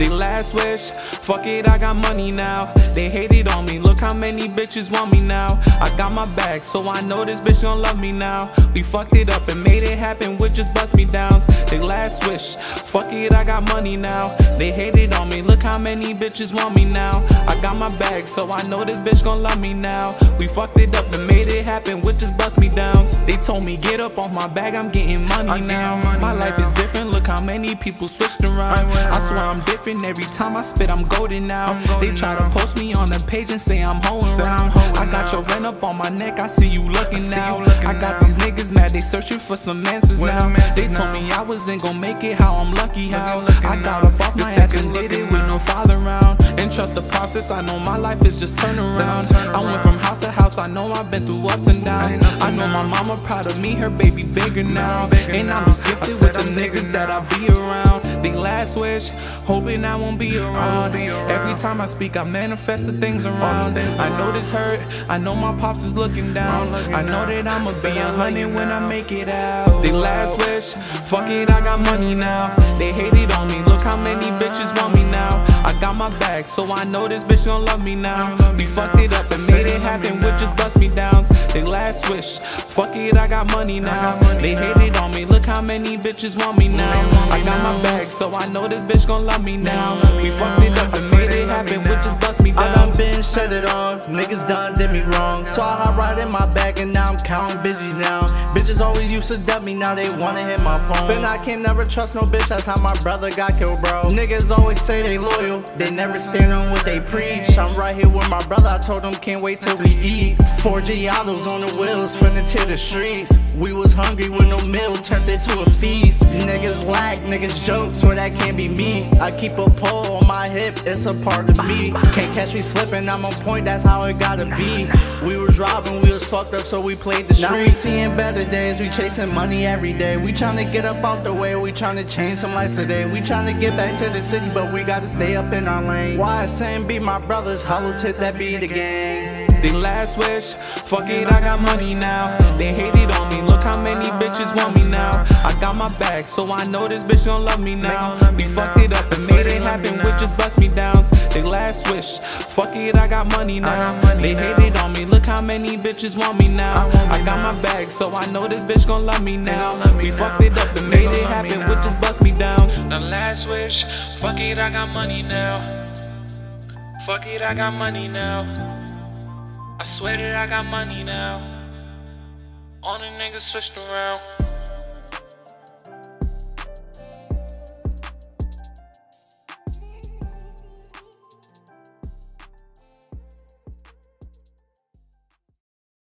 They last wish, fuck it, I got money now. They hated on me, look how many bitches want me now. I got my bag, so I know this bitch gon' love me now. We fucked it up and made it happen with just bust me downs. They last wish, fuck it, I got money now. They hated on me, look how many bitches want me now. I got my bag, so I know this bitch gon' love me now. We fucked it up and made it happen with just bust me downs. They told me get up on my bag, I'm getting money now. My life is different, people switched around. I swear I'm different every time I spit, I'm golden now. They try to post me on the page and say I'm hoeing. I got your up on my neck, I see you looking now. I got these niggas mad, they searching for some answers now. They told me I wasn't gonna make it, how I'm lucky how. I got up off my ass and did it with no father around. And trust the process, I know my life is just turnaround. I went from house to house, I know I've been through ups and downs. I know my mama proud of me, her baby bigger now. And I'm just gifted with the niggas that I be around. The last wish, hoping I won't be around. Every time I speak, I manifest the things around. things I know this hurt, I know my pops is looking down. I know that I'ma be a hundred when I make it out. The last wish, fuck it, I got money now. They hated on me, look how many bitches want me now. I got my back, so I know this bitch gon' love me now. We fucked it up and made it happen with just bust me downs. They last wish, fuck it, I got money now. They hated on me, look how many bitches want me now. I got my bag, so I know this bitch gon' love me now. We fucked it up and made it happen with just bust me down. I done been shut it on, niggas done did me wrong. So I hop right in my bag and now I'm counting bitches now. Bitches always used to dub me, now they wanna hit my phone. But I can never trust no bitch, that's how my brother got killed, bro. Niggas always say they loyal, they never stand on what they preach. I'm right here with my brother, I told him can't wait till we eat. Forgiatos on the wheels, finna to the streets. We was hungry with no meal, turned it to a feast. Niggas lack, niggas joke, so that can't be me. I keep a pole on my hip, it's a part of me. Can't catch me slipping, I'm on point, that's how it gotta be. We was robbing, we was fucked up, so we played the streets. Now we seeing better days, we chasing money every day. We tryna get up out the way, we tryna change some lives today. We tryna get back to the city, but we gotta stay up in our lane. YSN be my brothers, hollow tip that be the gang. The last wish, fuck it, I got money now. They hated on me, look how many bitches want me now. I got my back, so I know this bitch gon' love me now. We fucked it up and made it happen with just bust me downs. The last wish, fuck it, I got money now. They hated on me, look how many bitches want me now. I got my bag, so I know this bitch gon' love me now. We fucked it up and made it happen with just bust me downs. The last wish, fuck it, I got money now. Fuck it, I got money now. I swear that I got money now. All the niggas switched around.